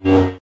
you